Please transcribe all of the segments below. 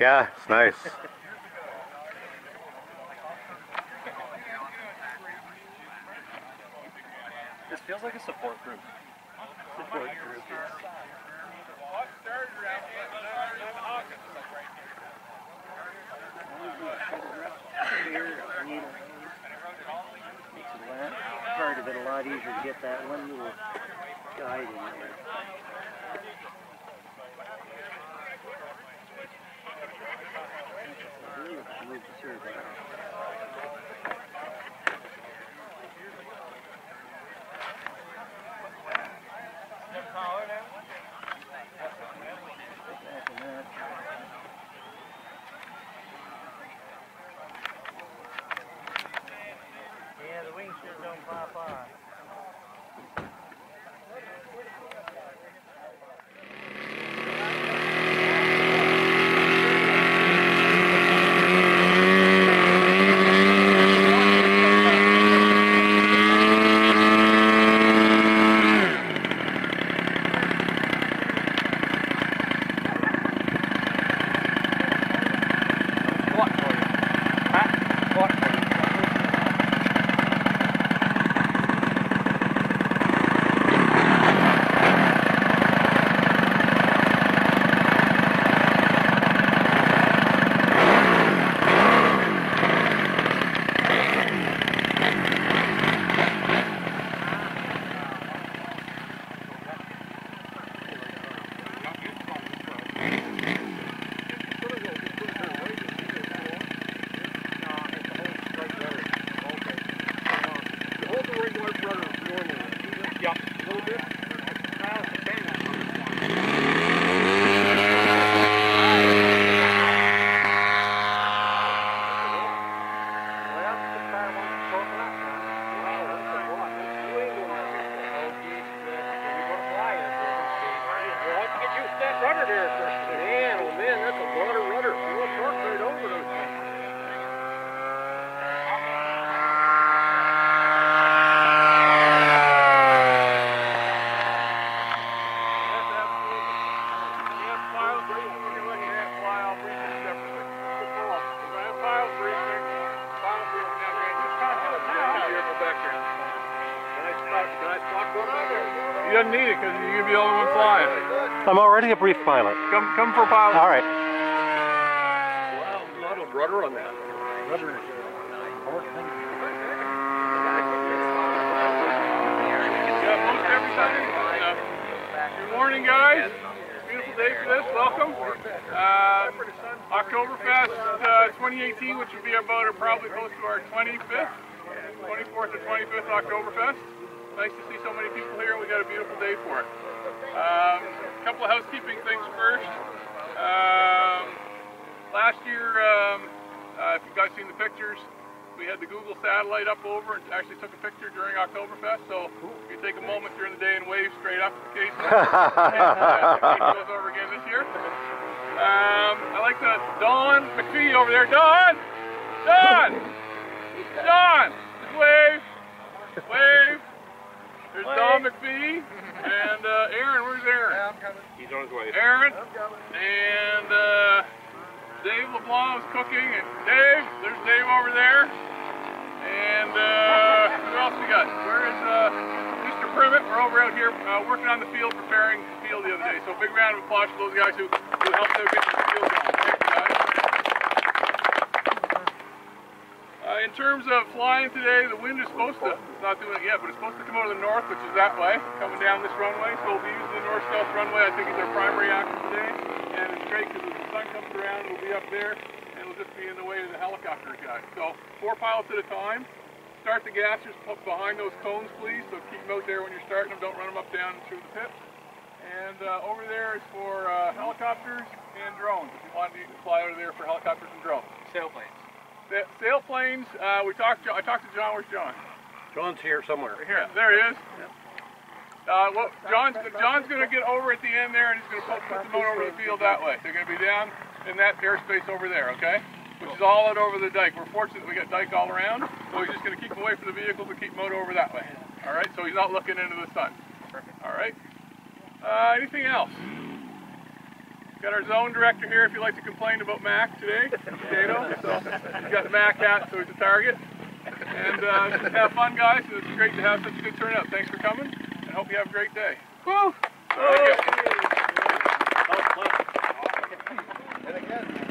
Yeah, it's nice. This feels like a support group. I'm already a brief pilot. Come, come for a pilot. All right. Wow, a lot of rudder on that. Rudder. Yeah, most everything. Good morning, guys. Beautiful day for this. Welcome. Uh, Oktoberfest uh, 2018, which will be about or probably close to our 25th, 24th or 25th Oktoberfest. Nice to see so many people here, we got a beautiful day for it. Um, a couple of housekeeping things first. Um, last year, um, uh, if you guys seen the pictures, we had the Google satellite up over and actually took a picture during Oktoberfest. So if you take a moment during the day and wave straight up in case, in case it goes over again this year. Um, I like the Don McPhee over there. Don! Don! Don! Just wave! Wave! There's Don McPhee and uh, Aaron. Where's Aaron? He's on his way. Aaron I'm coming. and uh, Dave LeBlanc was cooking. And Dave, there's Dave over there. And uh, who else we got? Where is uh, Mr. Privet? We're over out here uh, working on the field, preparing the field the other day. So big round of applause for those guys who, who helped out get the field going. Uh, in terms of flying today, the wind is supposed to, it's not doing it yet, but it's supposed to come out of the north, which is that way, coming down this runway. So we'll be using the north-south runway. I think is our primary action today. And it's great because as the sun comes around, it'll be up there, and it'll just be in the way of the helicopter guys. So four pilots at a time. Start the gassers behind those cones, please. So keep them out there when you're starting them. Don't run them up down through the pit. And uh, over there is for uh, helicopters and drones. If you want to fly over there for helicopters and drones. Sailplanes. Sa- Sailplanes, uh, we talked. I talked to John. Where's John? John's here somewhere. Here, there he is. Uh, well, John's John's going to get over at the end there, and he's going to put, put the motor over the field that way. They're going to be down in that airspace over there, okay? Which is all out over the dike. We're fortunate we got dike all around, so he's just going to keep away from the vehicles and keep motor over that way. All right, so he's not looking into the sun. All right. Uh, anything else? Got our zone director here if you'd like to complain about MAAC today, Potato. So he's got the MAAC hat, so he's a target. And uh, just have fun, guys. It's great to have such a good turnout. Thanks for coming, and hope you have a great day. Woo! Thank you. Sizzle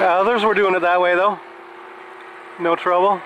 Uh, others were doing it that way though. No trouble.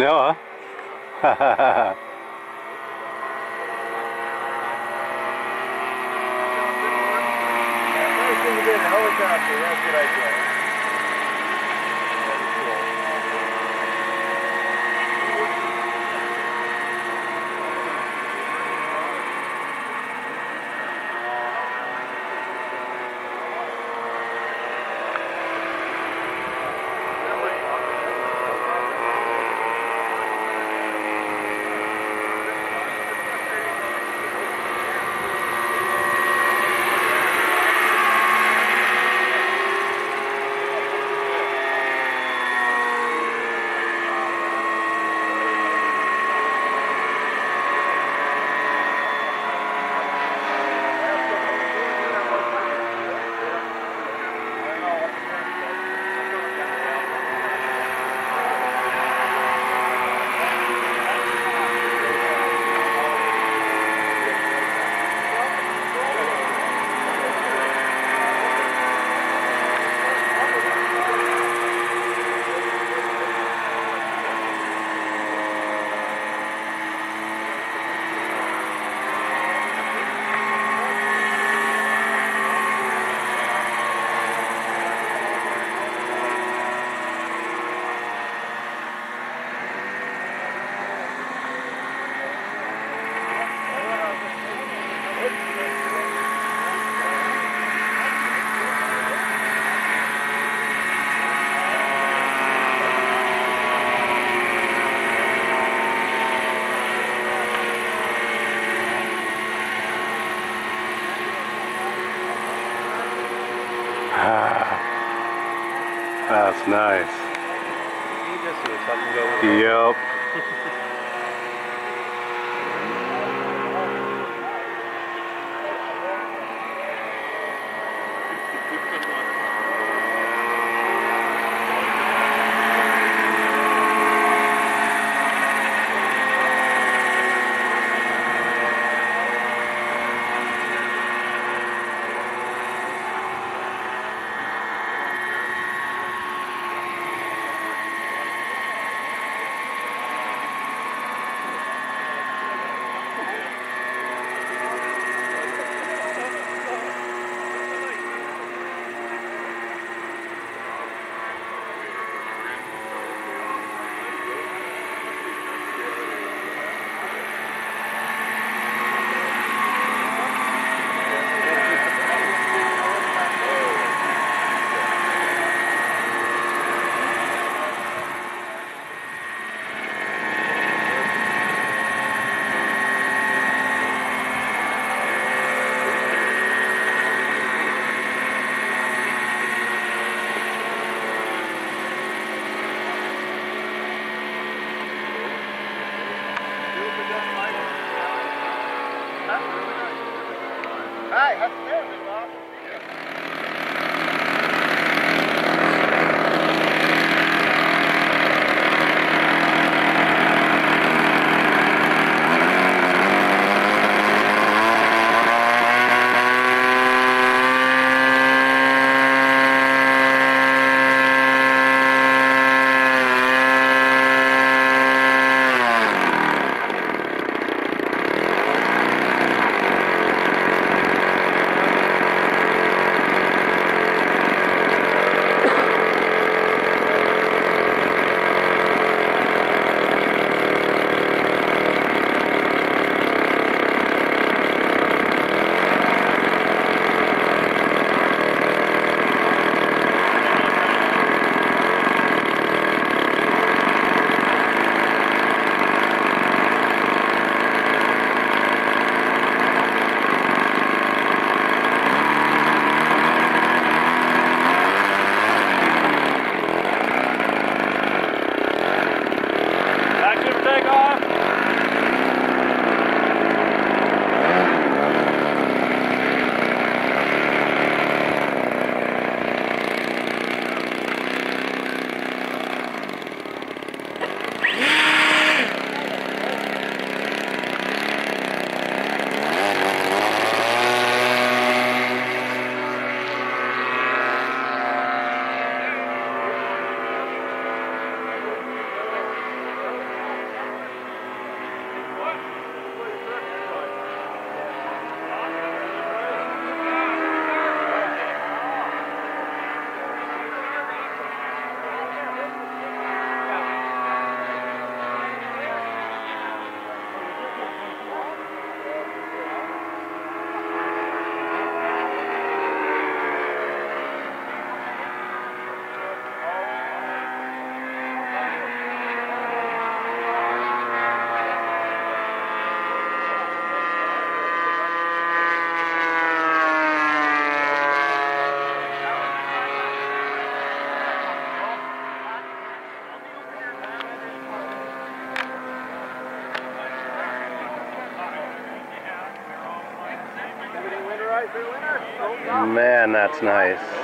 No, Man, that's nice.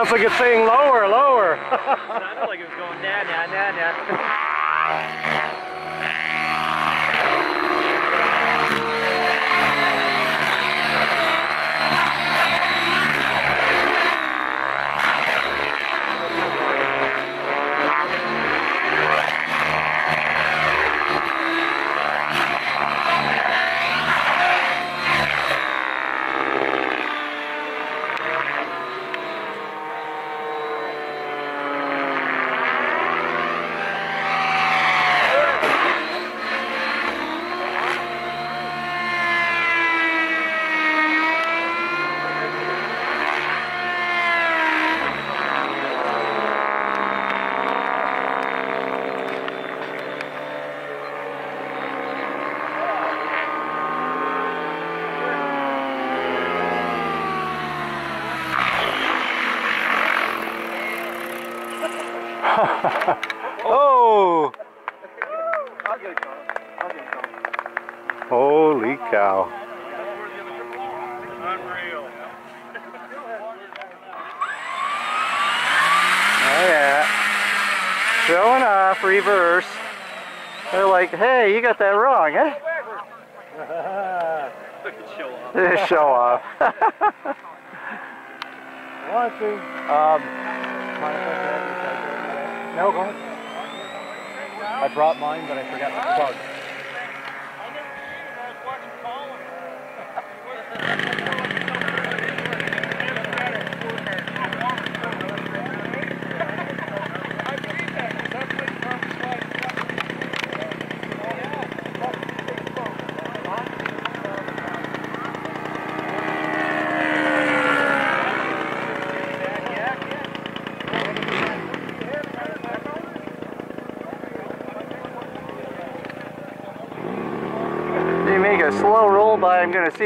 Sounds like it's saying lower, lower. Sounded like it was going na na na na.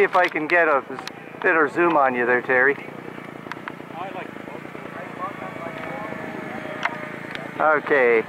if I can get a better zoom on you there, Terry. Okay.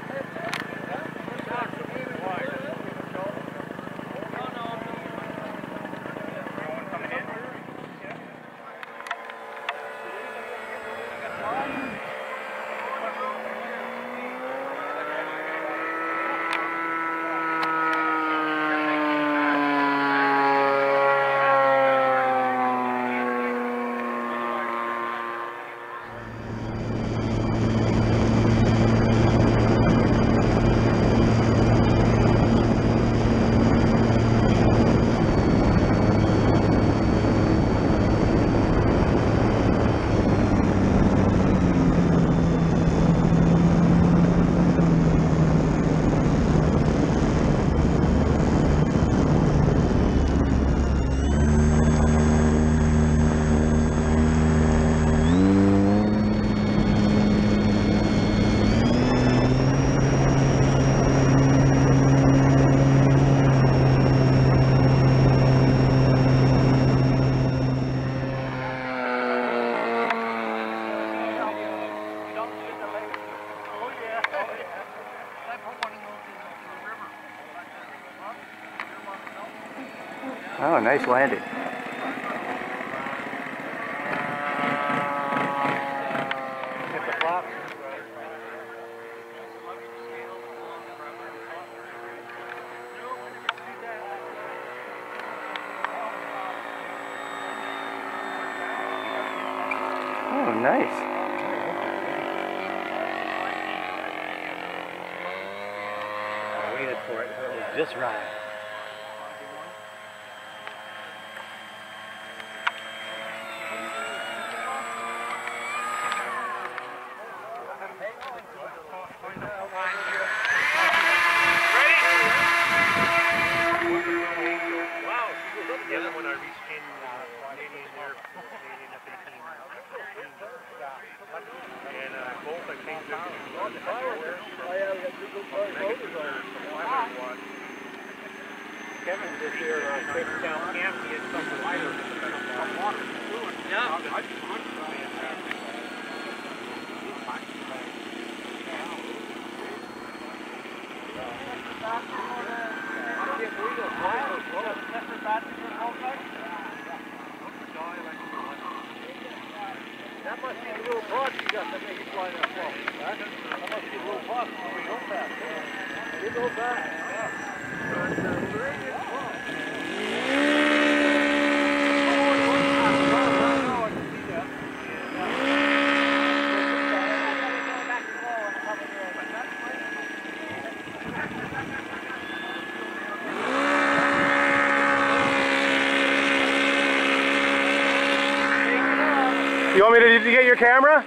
Nice landing. Halt. You want me to, you get your camera?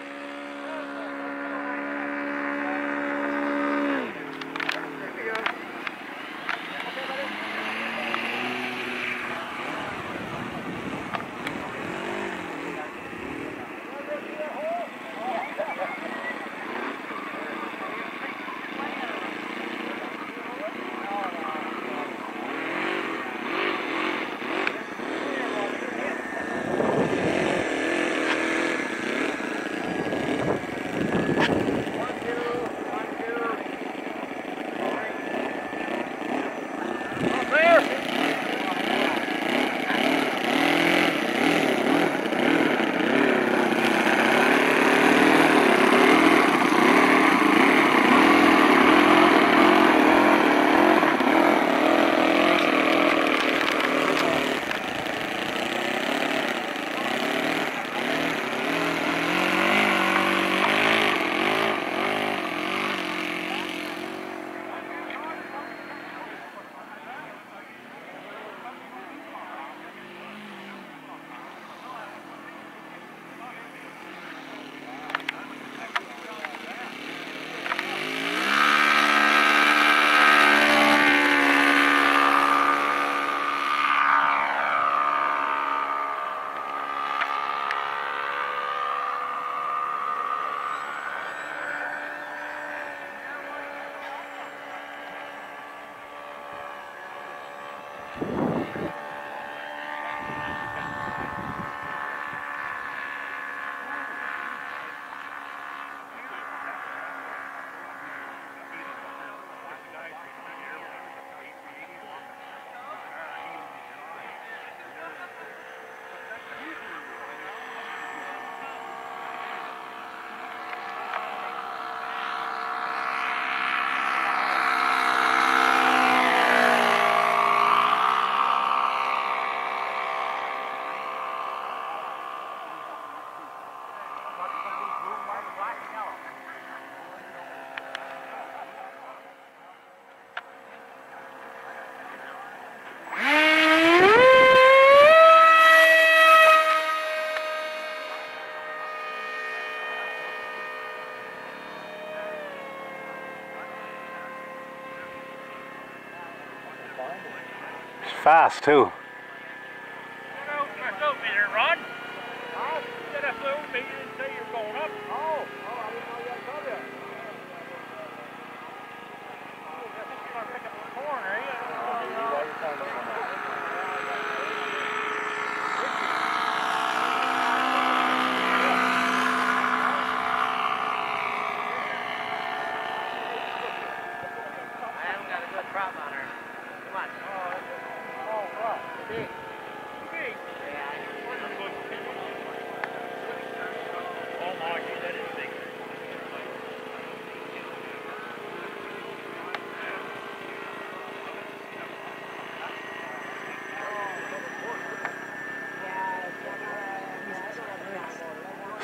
fast too.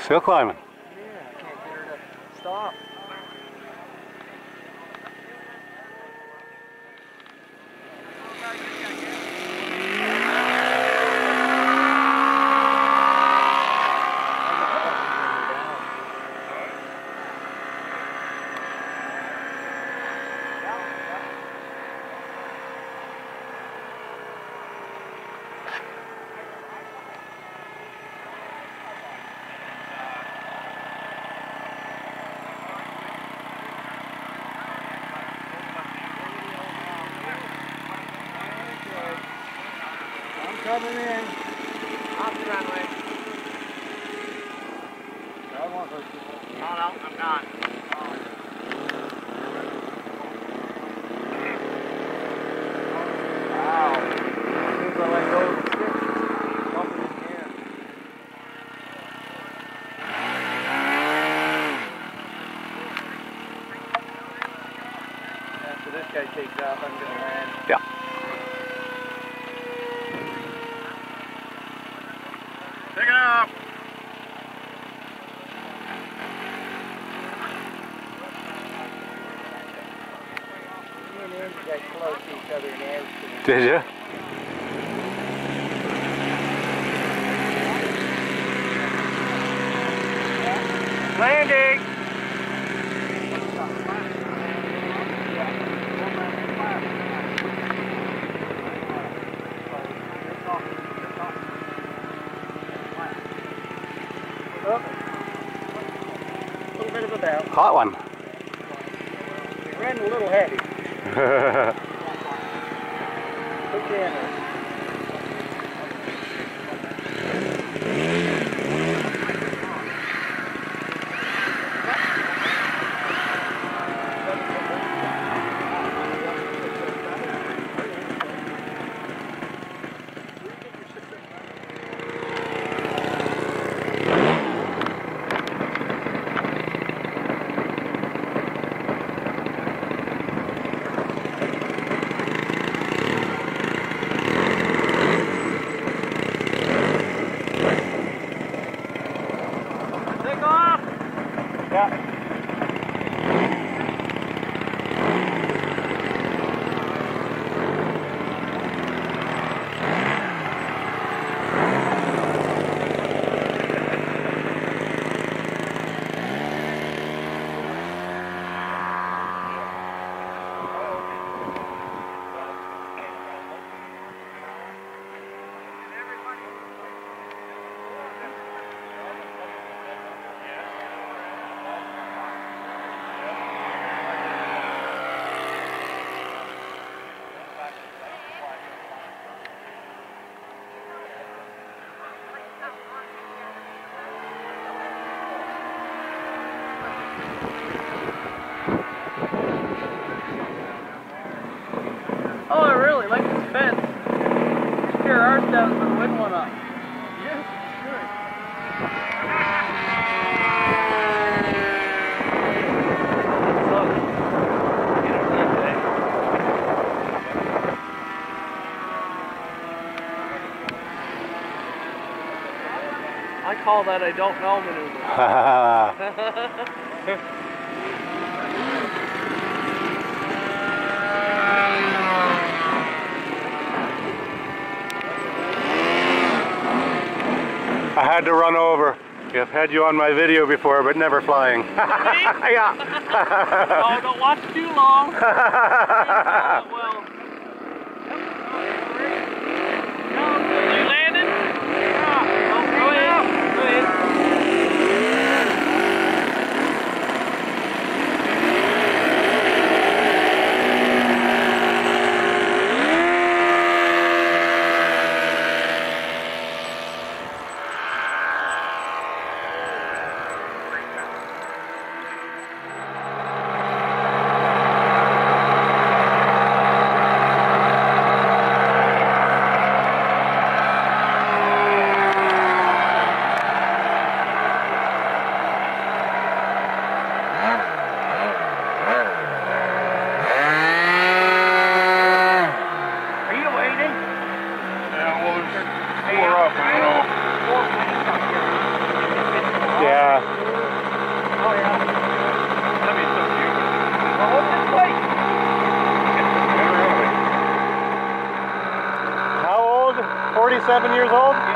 Still climbing. Stop. I'm coming in. Off the runway. I want her Oh no, I'm not. Wow. As I let go of the stick, it's bumping in the air. After this guy takes off, I'm gonna land. Yeah. Take it off. Me and Andy got close to each other in. Did you? Call that a don't know maneuver. I had to run over. I've had you on my video before, but never flying. yeah. oh, don't watch too long. 47 years old?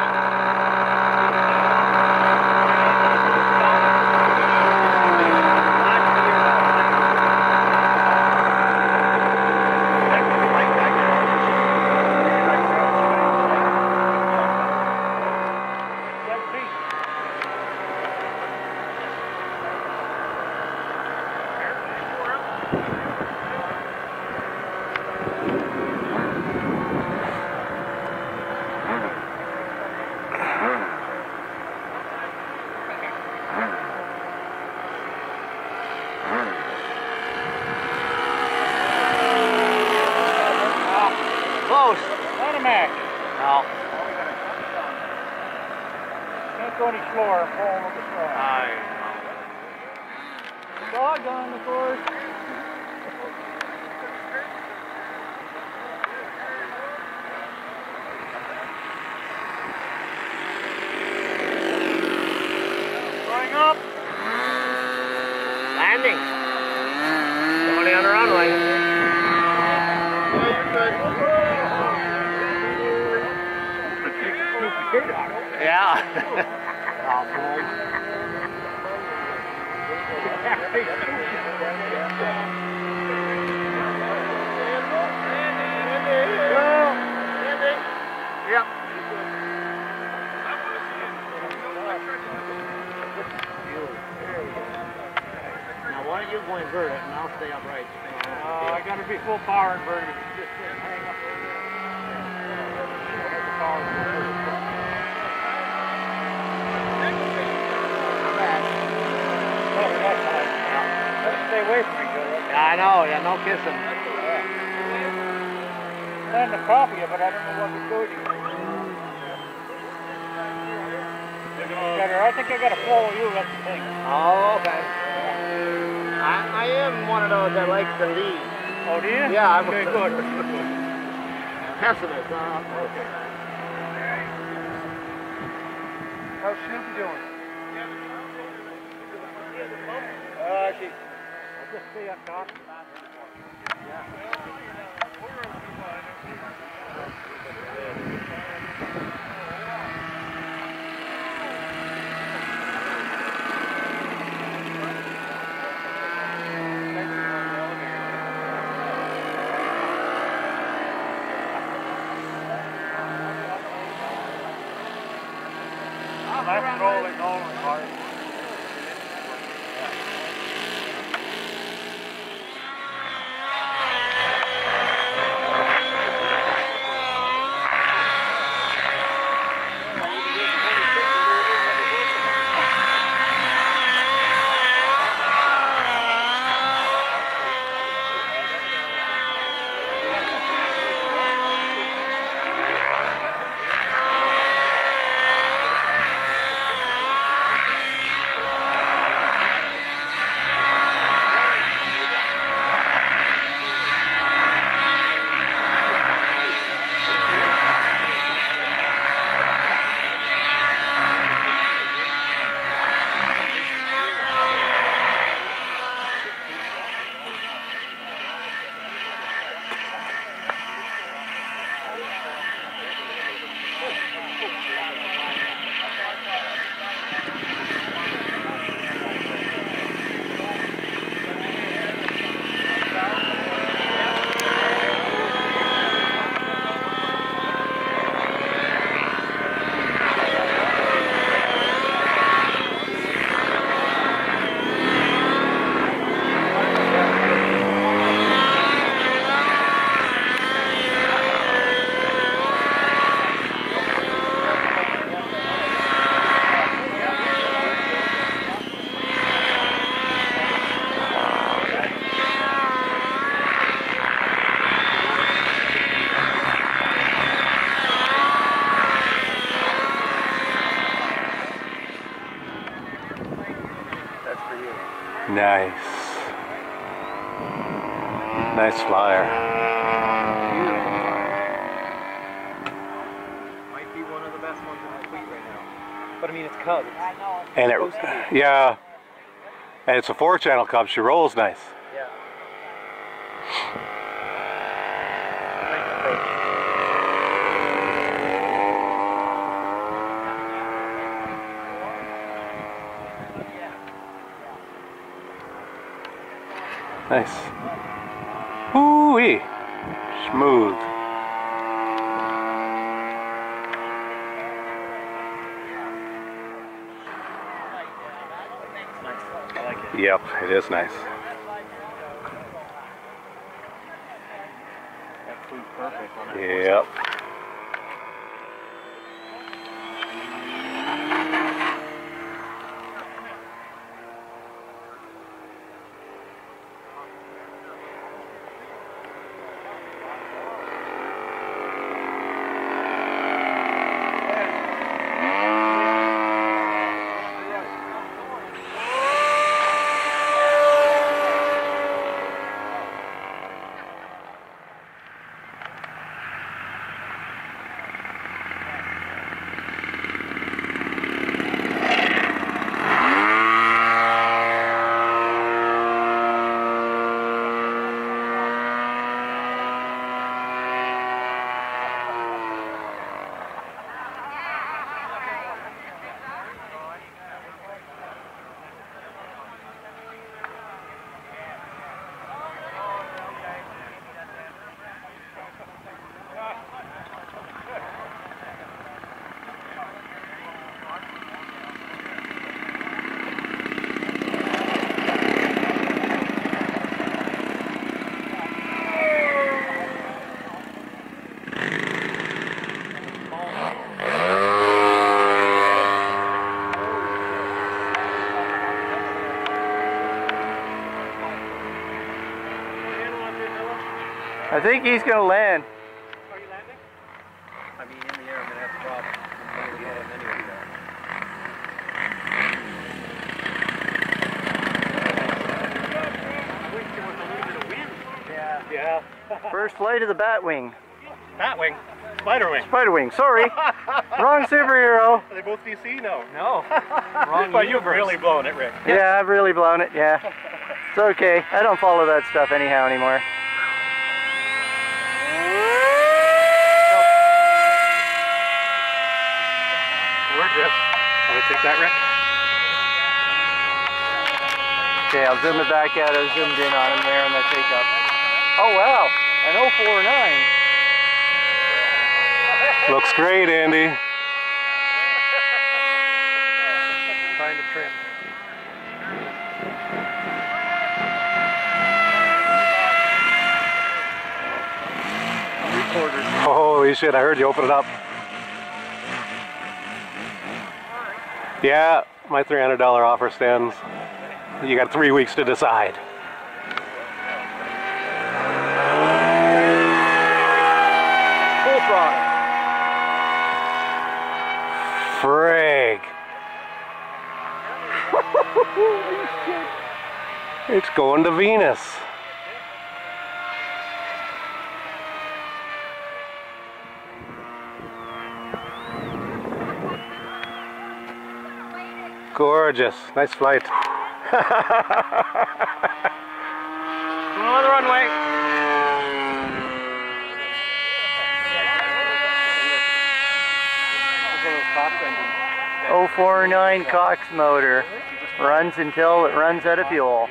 Yeah, no kissing. Plan to copy it, I don't know what to do with you. I think I gotta follow you, that's the thing. Oh, okay. I, I am one of those that likes to lead. Oh, do you? Yeah, I'm okay, good. pessimist. Uh, okay. How's Snoopy doing? Uh, she. I'll just stay up top. Hard. Nice. Nice flyer. Might be one of the best ones in the fleet right now. But I mean, it's Cub. It's, And it, yeah. And it's a four channel Cub. She rolls nice. Nice. Ooh-wee. Smooth. I like. Yep, it is nice. That flew perfect on that. Yep. I think he's gonna land. I mean, in the air, I'm gonna have a problem. Gonna get him anyway, though. Yeah. Yeah. First flight of the Batwing. Batwing. Spiderwing. Spiderwing, sorry. Wrong superhero. Are they both DC? No. No. Wrong But you've really blown it, Rick. Yeah, I've really blown it, yeah. It's okay. I don't follow that stuff anyhow anymore. Gorgeous. Take that, Rick? Okay, I'll zoom it back out. I zoomed in on him there on the takeoff. Oh wow, an 049. Looks great, Andy. Trying to trim. Oh, Holy shit, I heard you open it up. Yeah, my $300 offer stands. You got three weeks to decide. Full throttle. Frig. it's going to Venus. Gorgeous. Nice flight. On the runway. Oh four nine Cox motor. Runs until it runs out of fuel.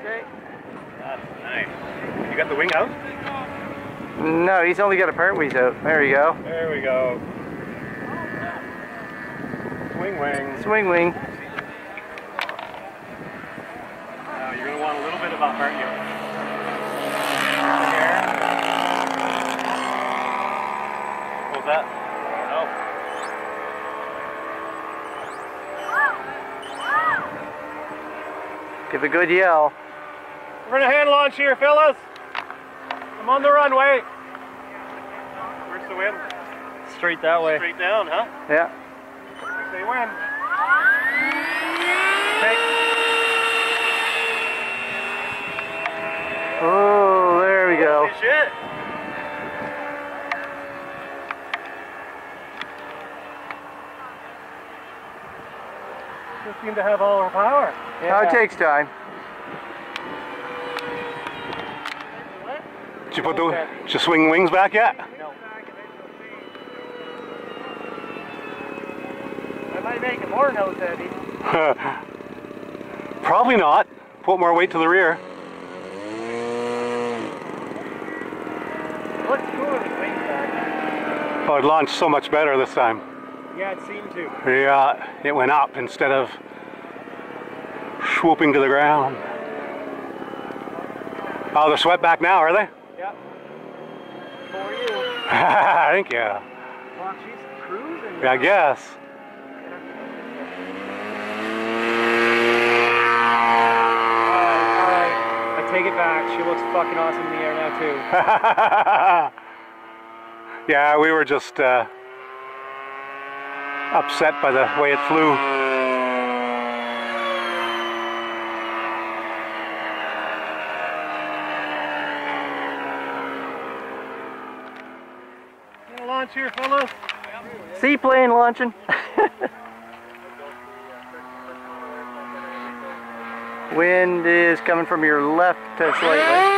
Okay. That's nice. You got the wing out? No, he's only got a part wheeze out. There you go. There we go. Swing wing. Swing wing. Now you're gonna want a little bit of up, aren't you? Here. What that? Oh. Give a good yell. We're gonna hand launch here, fellas. I'm on the runway. Where's the wind? Straight that way. Straight down, huh? Yeah. Say when. Oh, there we go. Holy shit. just seem to have all our power. Yeah. No, it takes time. Did you put the, did you swing wings back yet? I might make it more nose heavy. Probably not. Put more weight to the rear. Looks cool with the wings back. Oh, it launched so much better this time. Yeah, it seemed to. Yeah, it went up instead of swooping to the ground. Oh, they're swept back now, are they? Yep. For you. Thank you. Well, she's cruising. I guess. Fucking awesome in the air now, too. yeah, we were just uh, upset by the way it flew. Gonna launch here, fellas. Seaplane launching. Wind is coming from your left uh, slightly.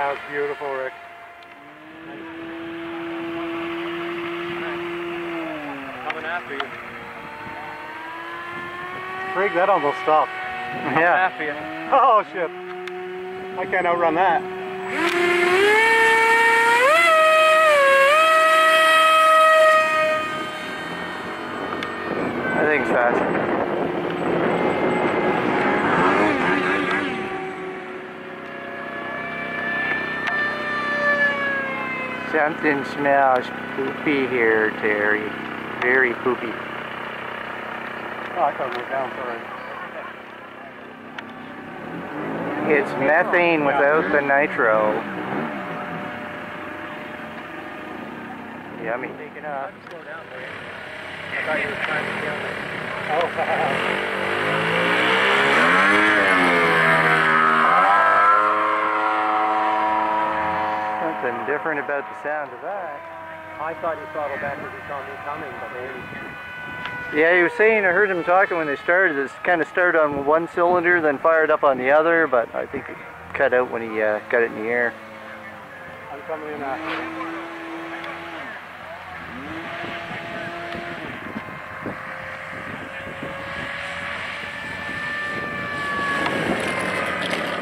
That was beautiful, Rick. Coming after you. Frig, that almost stopped. Yeah. After you. Oh, shit. I can't outrun that. I think fast. Something smells poopy here, Terry. Very poopy. Oh, I thought it went down, sorry. It's methane without the nitro. Yummy. I thought you were trying to kill me. Something different about the sound of that. I thought you throttled back because you saw me coming, but maybe. Yeah, he was saying, I heard him talking when they started, this kind of started on one cylinder, then fired up on the other, but I think it cut out when he uh, got it in the air. I'm coming in after.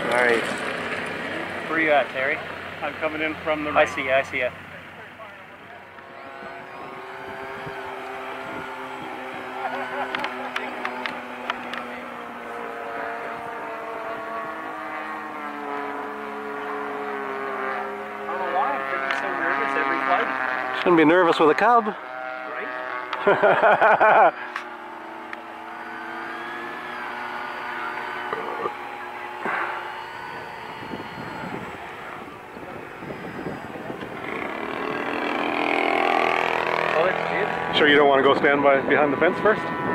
All right. Where you at, Terry? I'm coming in from the I see you, I see you. I don't know why I'm getting so nervous every flight, Shouldn't be nervous with a cub. right? Sure you don't want to go stand by behind the fence first?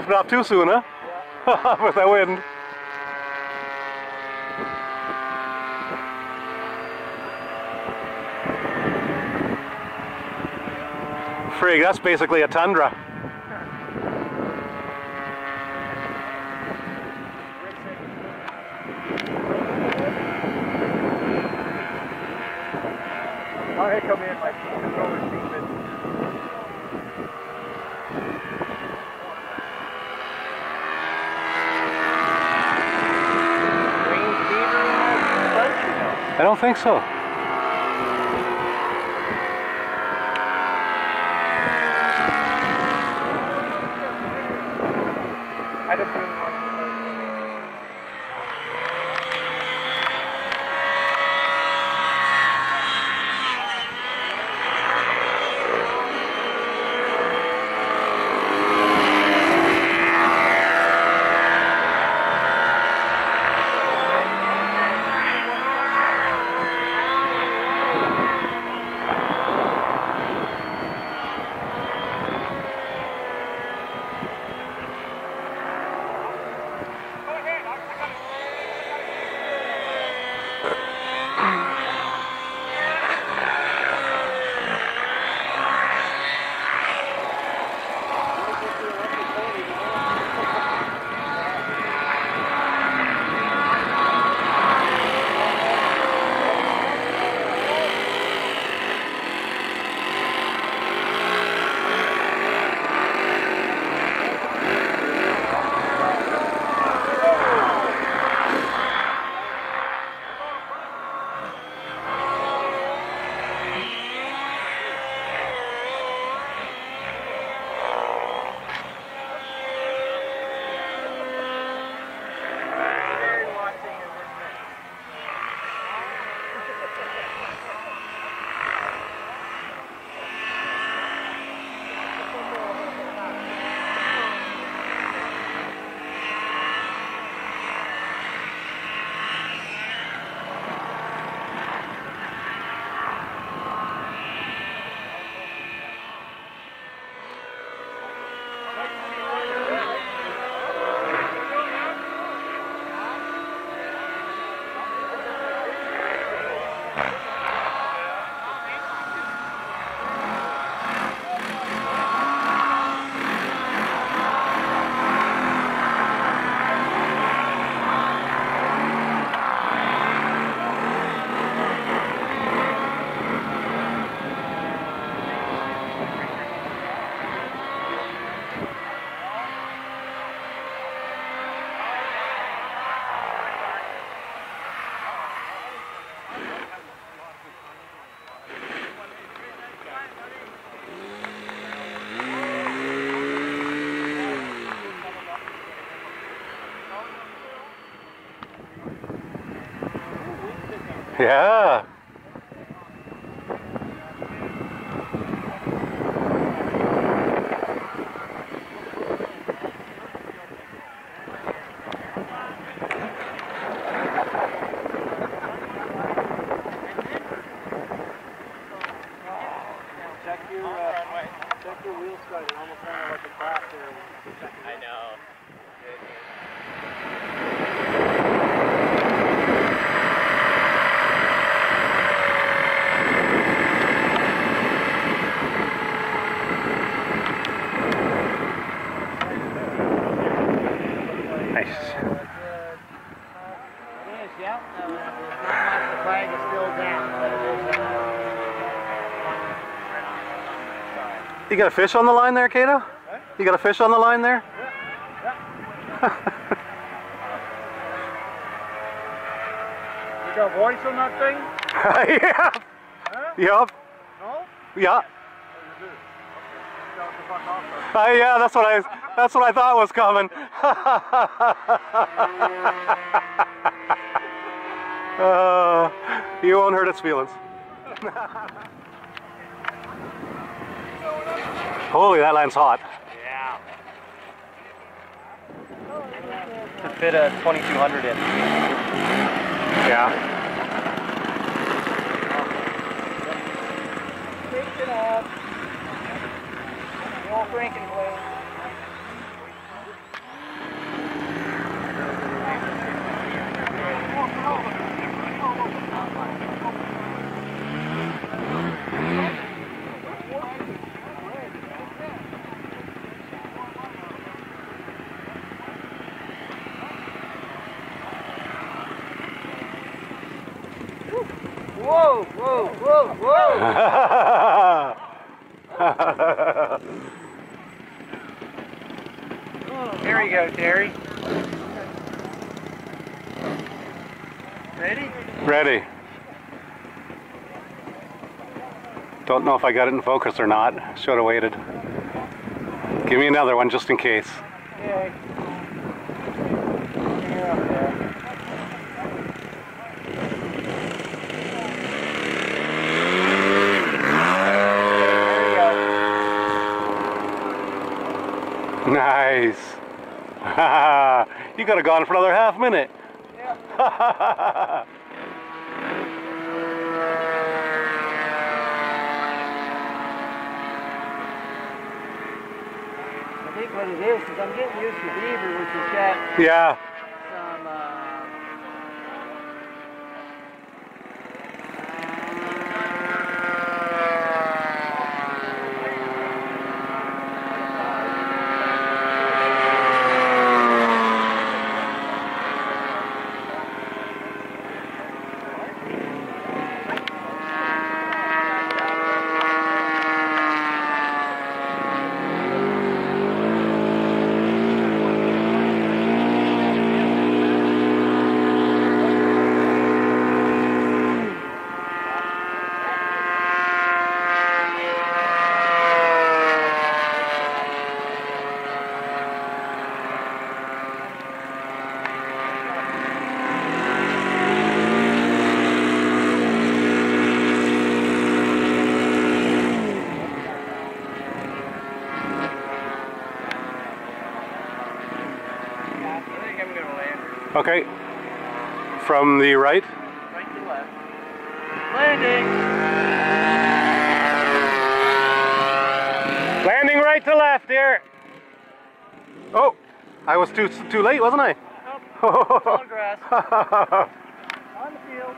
lifting off too soon, huh? Yeah. With that wind. Frig, that's basically a tundra. Think so. Yeah. check your, uh, check your wheel strut. It almost sounded like a crack there. I know. Nice. Yes, yeah. No, the flag is still down, but it is, uh, You got a fish on the line there, Kato? You got a fish on the line there? You got voice on that thing? yeah. Huh? Yup. No? Yeah. Oh, you do? Tell it to fuck. Uh, yeah, that's what I that's what I thought was coming. uh, you won't hurt its feelings. Holy, that line's hot. Yeah. To fit a 2200 in. Yeah. Take it off. The old drinking blade. Whoa, whoa, whoa, whoa! Here we go, Terry. Ready? Ready. Don't know if I got it in focus or not. Should have waited. Give me another one just in case. Okay. Nice. you could have gone for another half minute. I think what it is is I'm getting used to beaver, which has got yeah. From the right. right to left. Landing. Landing right to left here. Oh, I was too too late, wasn't I? On grass. On the field.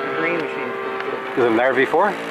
The green machine's pretty good. Is it an RV4?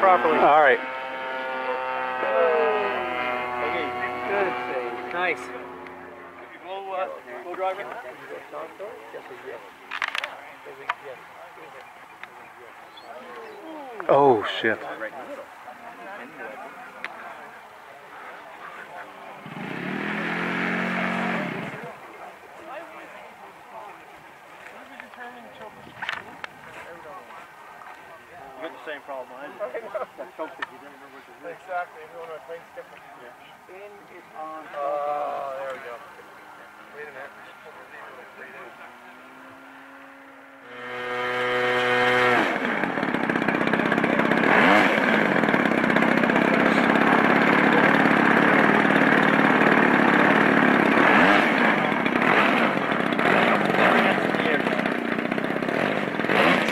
Properly. All right. Okay, good save. Nice. Blow, uh, blow driver. Oh shit. You got the same problem I did. That choke that you didn't remember what to do. Exactly, everyone has things different. In is on. Oh, there we go. Wait a minute.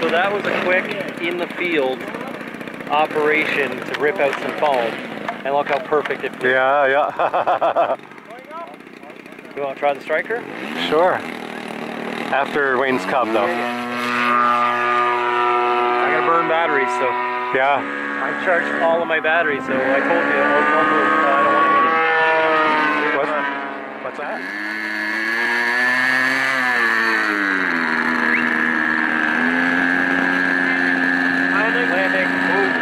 So that was a quick, in the field operation to rip out some foam. And look how perfect it flew. Yeah, yeah. You want to try the Stryker? sure. After Wayne's Cub, though. I gotta burn batteries, so Yeah. I charged all of my batteries. So I told you, I don't want to What's, what's that? Landing. Landing. Move.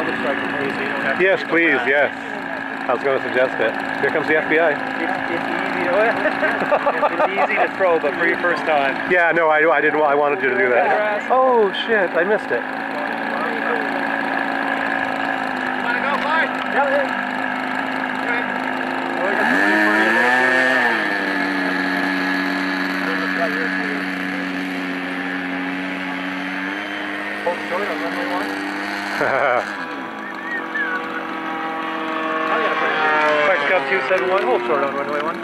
The Stryker for you so you don't have to Yes, go please. Yes. I was going to suggest it. Here comes the FBI. It's, it's easy to it's easy to throw, but for your first time. Yeah, no, I, I didn't. I wanted you to do that. Oh shit! I missed it. Question Cub 271, hold short on runway 1.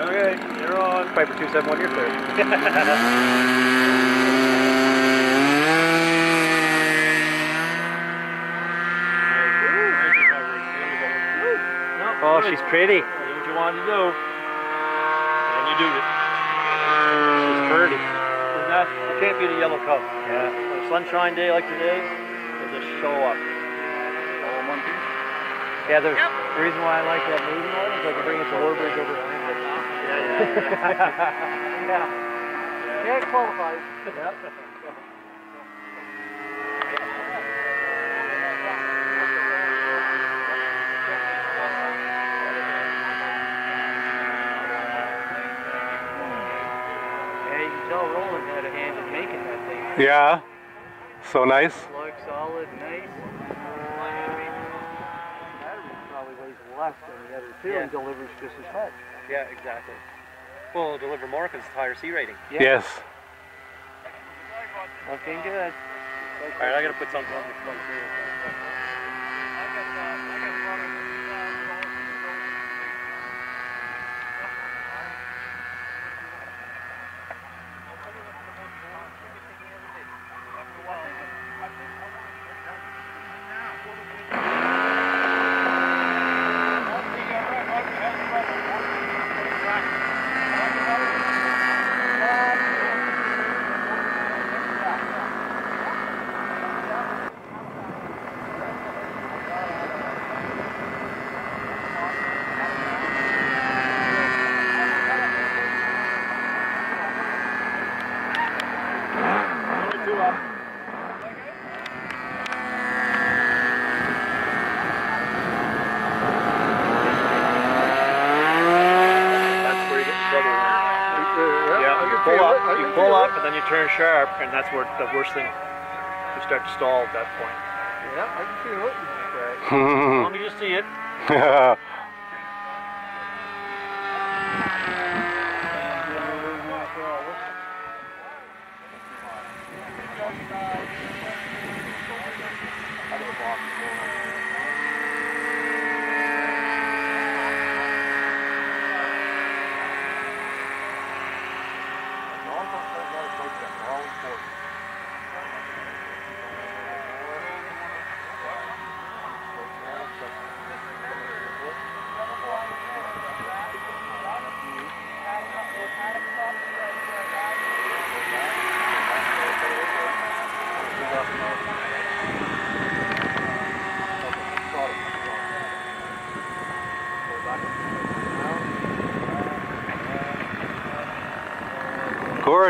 Okay, you're on. Piper 271, you're clear. oh, she's pretty. Did what you wanted to do. And you do it. She's pretty. That, you can't beat a yellow Cub. Yeah. On a sunshine day like today, they just show up. All in one piece. Yeah, the, the reason why I like that moving one is I can bring it to Warbridge over Yeah, yeah. yeah. Yeah, it qualifies. Yep. Yeah, you can tell Roland had a hand in making that thing. Yeah. So nice. Looks solid, nice. Battery probably weighs less than the other two Yeah. and delivers just as much. Yeah, exactly. Well, it'll deliver more because it's higher C rating. Yes. Looking good. All right, I gotta put something on the front here. That's where you get in trouble. Yeah, you pull up, you pull up, and then you turn sharp, and that's where the worst thing. You start to stall at that point. Yeah, I can feel it. Let me just see it.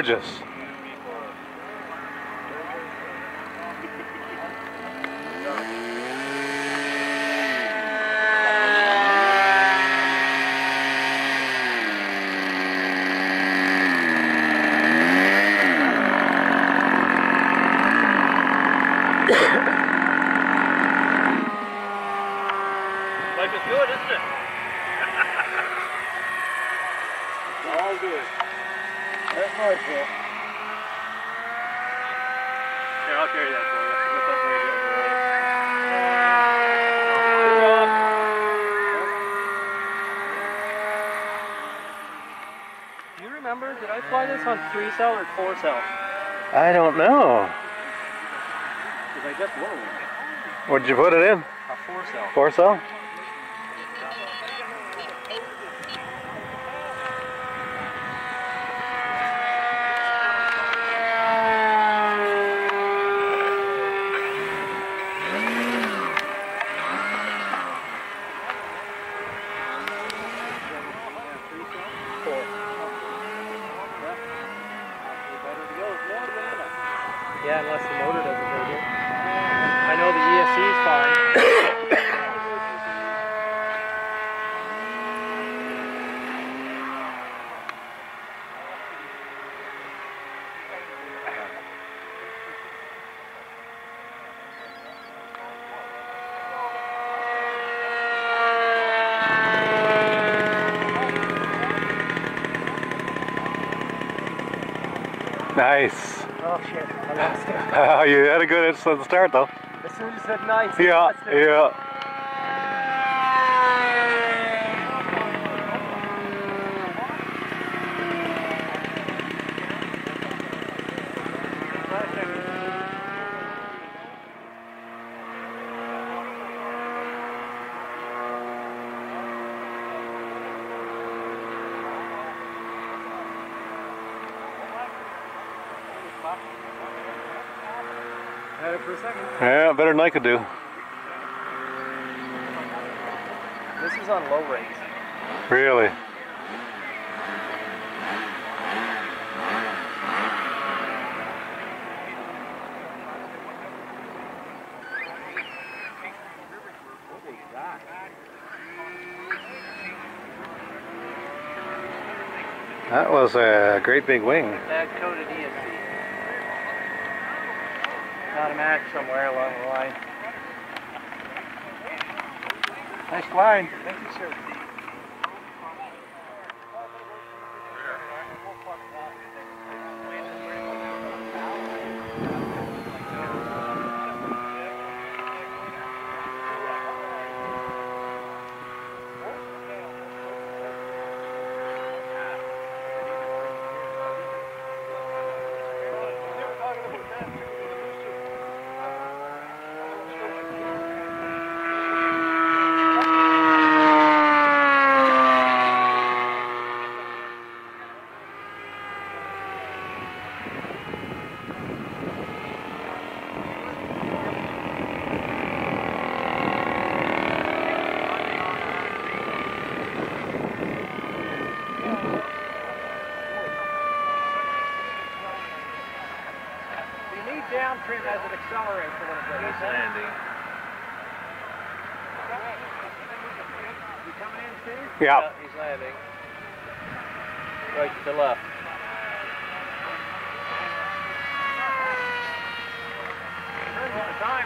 Gorgeous. Life is good, isn't it? All good. That's my fault. Here, I'll carry that for you. Lift up radio. Do you remember, did I fly this on three cell or four cell? I don't know. Because I just one of them. What'd you put it in? A four cell. Four cell? Yeah, unless the motor doesn't go good. I know the ESC is fine. Nice. Oh shit, I lost it. you start though. As soon as you said nice, Yeah, it. yeah. Had it for a second. Yeah, better than I could do. This is on low rates. Really. That was a great big wing. Bad coated ESC. Got a match somewhere along the line. Nice flying. Thank you, sir.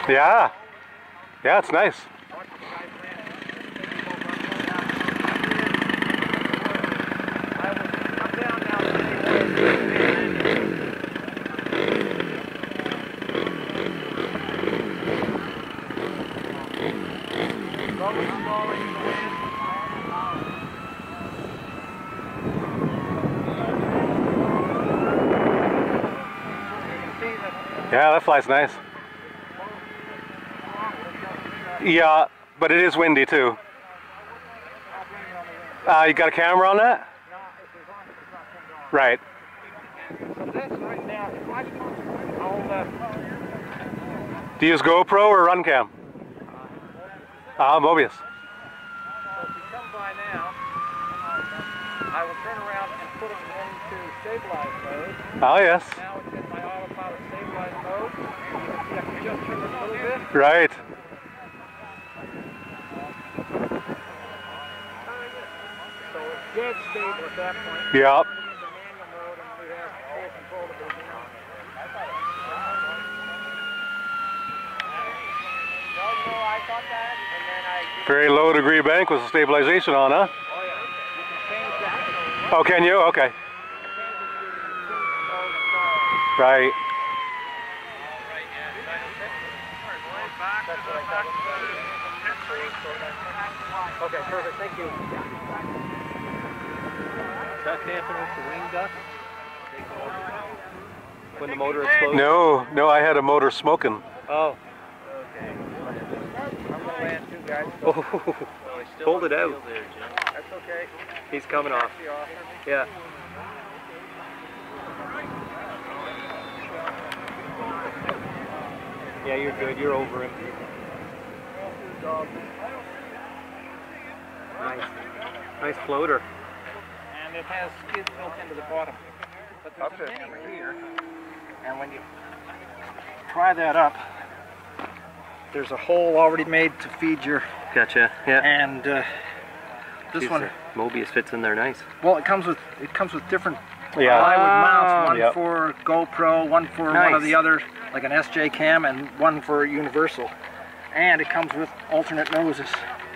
Yeah. Yeah, it's nice. Yeah, that flies nice. Yeah, but it is windy too. Uh, you got a camera on that? Right. This right now, if I put on the Do you use GoPro or? Ah, Mobius. If you come by now, I will turn around and put it into stabilize mode. Oh yes. Now it's in my autopilot stabilize mode. You can see I can just turn a little bit. Right. So it's dead stable at that point. Yep. Put it into manual mode and we have full control of it now. No, no, I thought that, then I Very low degree bank with the stabilization on, huh? Oh, can you? Okay. Right. Okay, perfect. Thank you. Duck dampener for wing ducks? When the motor explodes? No, no, I had a motor smoking. Oh. I'm gonna land too, guys. Oh. Hold it out. That's okay. He's coming off. Yeah. Yeah, you're good. You're over him. Nice. Nice floater. And it has skids built into the bottom. But there's a mini here, and when you pry that up, there's a hole already made to feed your, Gotcha. Yeah. and uh, this Jeez, one, Mobius fits in there nice. well, it comes with it comes with different Yeah. plywood mounts, one Yep. for GoPro, one for one of the others, like an SJ cam, and one for Universal. And it comes with alternate noses.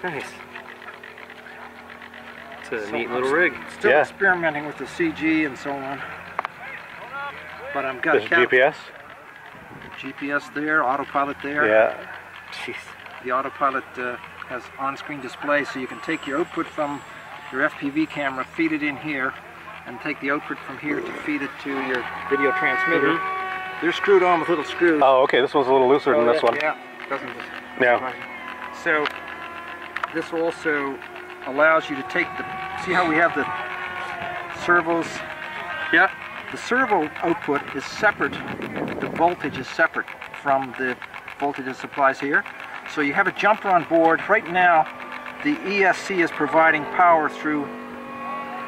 Nice. It's a So neat little rig. Still Yeah. experimenting with the CG and so on. But I'm got This is GPS? GPS there, autopilot there. Yeah. Jeez. The autopilot uh, has on-screen display, so you can take your output from your FPV camera, feed it in here, and take the output from here to feed it to your video transmitter. They're screwed on with little screws. Oh, okay. This one's a little looser than this one. Yeah, doesn't just Yeah. So this also allows you to take the, see how we have the servos? Yeah. The servo output is separate, the voltage is separate from the voltage it supplies here. So you have a jumper on board. Right now, the ESC is providing power through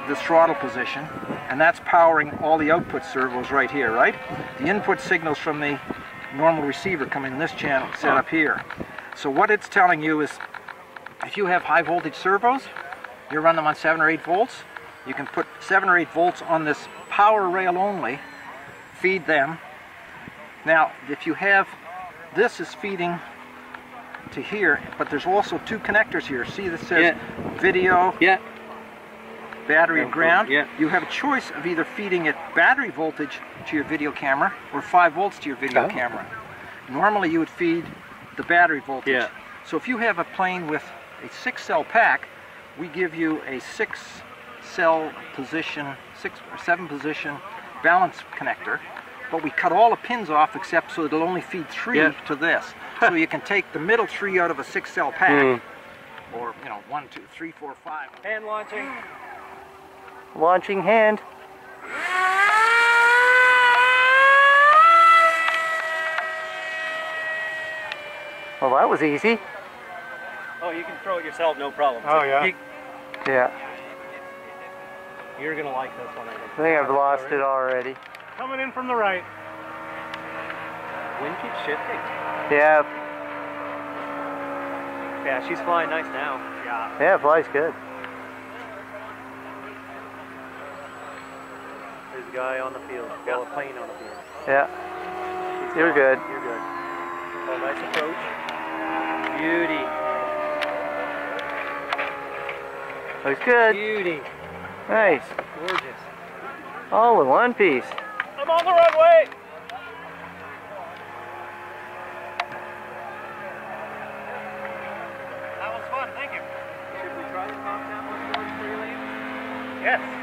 the throttle position, and that's powering all the output servos right here, right? The input signals from the normal receiver come in this channel set up here. So what it's telling you is if you have high voltage servos, you run them on 7 or 8 volts, you can put 7 or 8 volts on this power rail only, feed them. Now, if you have, this is feeding to here, but there's also two connectors here. See that says video, Yeah. battery and ground. Yeah. You have a choice of either feeding it battery voltage to your video camera or 5 volts to your video Oh. camera. Normally you would feed the battery voltage. Yeah. So if you have a plane with a six cell pack, we give you a six cell position, six or seven position balance connector, but we cut all the pins off except so it'll only feed three Yeah. to this. so you can take the middle three out of a six cell pack, Hmm. or you know, one, two, three, four, five. Hand launching. Launching hand. Well, that was easy. Oh, you can throw it yourself, no problem. Oh, yeah. You, Yeah, you're gonna like this one, I think. I think I've lost it already. Coming in from the right. Wind keeps shifting. Yeah, Yeah, she's flying nice now. Yeah. yeah, flies good. There's a guy on the field. Well, a plane on the field. Yeah, She's You're fine. good. You're good. Oh, nice approach. Beauty. Looks good. Beauty. Nice. Gorgeous. All in one piece. I'm on the runway. That was fun. Thank you. Should we try to pop that one for three lanes? Yes.